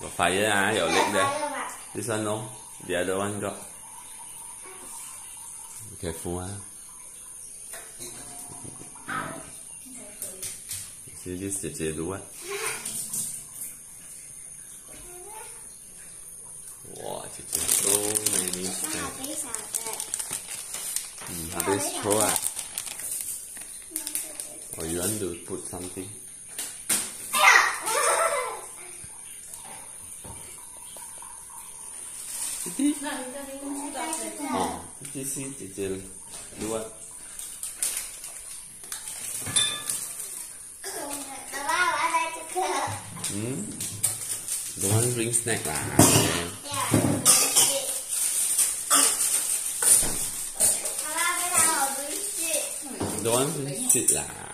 Got fire, ah, your leg there. This one no, the other one got. Be careful, ah. You see this, chị chị do what? Wow, chị so many things. Ừ, mm, habis throw ah. Or you want to put something? Siti? Nak, oh, kita. Ha, kita si kita dua. Hmm. Do one bring snack lah. Don't Do bring snack lah.